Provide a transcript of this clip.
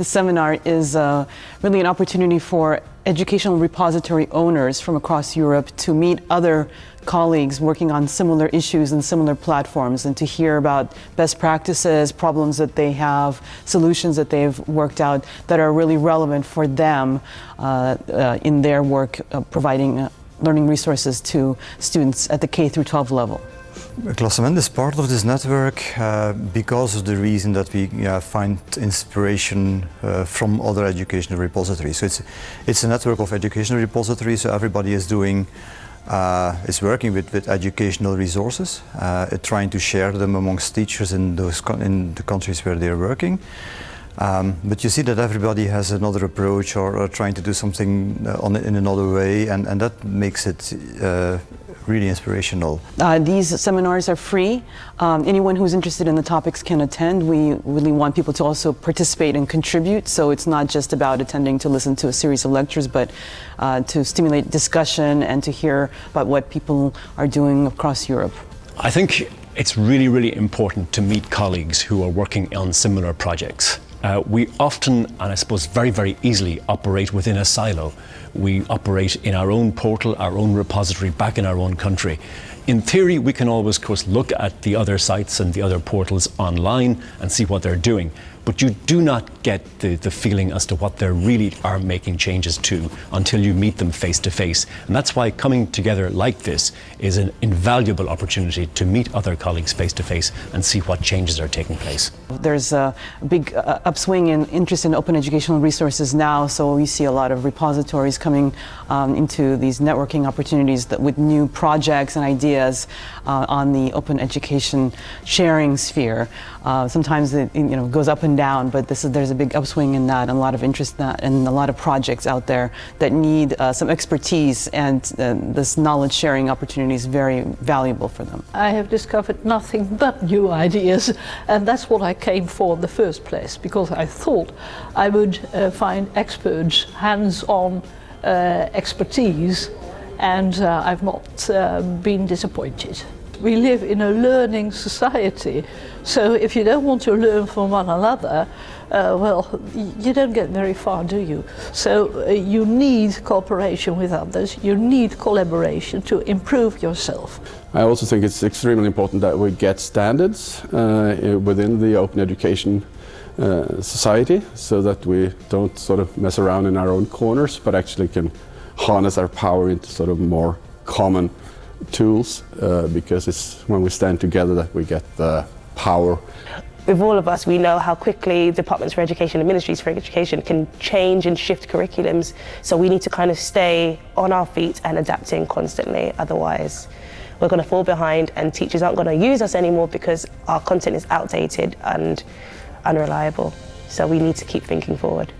the seminar is uh, really an opportunity for educational repository owners from across Europe to meet other colleagues working on similar issues and similar platforms and to hear about best practices, problems that they have, solutions that they've worked out that are really relevant for them uh, uh, in their work uh, providing uh, learning resources to students at the K through 12 level. KlasCement is part of this network uh, because of the reason that we find inspiration uh, from other educational repositories. So it's, it's a network of educational repositories, so everybody is doing uh, is working with, with educational resources, uh, trying to share them amongst teachers in, those in the countries where they're working. Um, but you see that everybody has another approach or, or trying to do something uh, on, in another way, and, and that makes it uh, really inspirational. Uh, these seminars are free. Um, anyone who's interested in the topics can attend. We really want people to also participate and contribute, so it's not just about attending to listen to a series of lectures, but uh, to stimulate discussion and to hear about what people are doing across Europe. I think it's really, really important to meet colleagues who are working on similar projects. Uh, we often, and I suppose very, very easily, operate within a silo. We operate in our own portal, our own repository, back in our own country. In theory, we can always, of course, look at the other sites and the other portals online and see what they're doing but you do not get the, the feeling as to what they really are making changes to until you meet them face to face. And that's why coming together like this is an invaluable opportunity to meet other colleagues face to face and see what changes are taking place. There's a big uh, upswing in interest in open educational resources now, so we see a lot of repositories coming um, into these networking opportunities that with new projects and ideas uh, on the open education sharing sphere. Uh, sometimes it you know goes up and down, but this is, there's a big upswing in that and a lot of interest in that and a lot of projects out there that need uh, some expertise and uh, this knowledge sharing opportunity is very valuable for them. I have discovered nothing but new ideas and that's what I came for in the first place because I thought I would uh, find experts, hands-on uh, expertise and uh, I've not uh, been disappointed. We live in a learning society, so if you don't want to learn from one another, uh, well, you don't get very far, do you? So uh, you need cooperation with others, you need collaboration to improve yourself. I also think it's extremely important that we get standards uh, within the open education uh, society so that we don't sort of mess around in our own corners but actually can harness our power into sort of more common tools uh, because it's when we stand together that we get the power. With all of us, we know how quickly departments for education and ministries for education can change and shift curriculums. So we need to kind of stay on our feet and adapting constantly. Otherwise, we're going to fall behind and teachers aren't going to use us anymore because our content is outdated and unreliable. So we need to keep thinking forward.